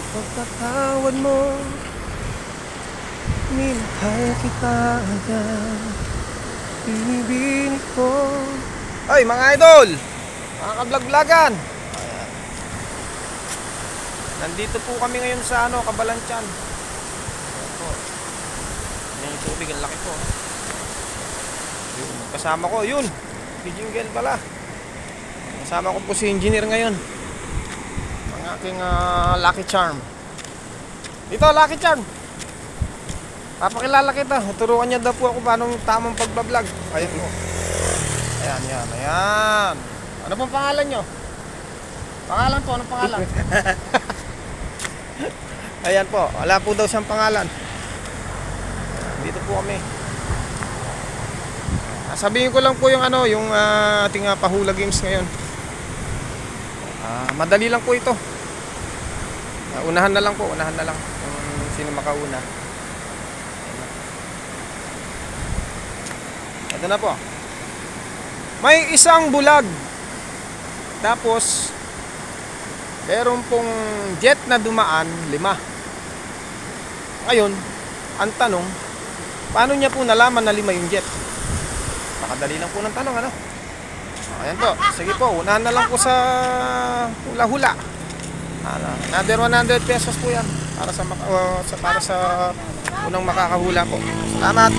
Ipagpatawad mo. Minahal kita agad. Binibinig ko. Ay mga idol! Mga kablog-vlogan Ayan. Nandito po kami ngayon sa ano, Kabalanchan Ayan yung tubig, ang laki po. Kasama ko, yun Si Jingle pala. Kasama ko po si engineer ngayon aking ah, Lucky Charm. Dito Lucky Charm. Papakilala kita. Turuan niya daw po ako paano tamang pagbablog. Ayan po. Ayan, ayan, ayan. Ano pong pangalan nyo? Pangalan po, anong pangalan? ayan po, wala po daw siyang pangalan. Dito po kami. Ah, Sabihin ko lang po yung ano, yung ah, ating ah, pahula games ngayon. Ah, madali lang po ito. Ah, unahan na lang po, unahan na lang kung sino makauna. Ito na po. May isang bulag. Tapos meron pong jet na dumaan, lima. Ngayon, ang tanong, paano niya po nalaman na lima yung jet? Pakadali lang po ng tanong, ano? Ayan po. Sige po, unahan na lang po sa hula-hula. Ano, another 100 pesos po yan para sa, uh, sa para sa unang makakahula po. Salamat.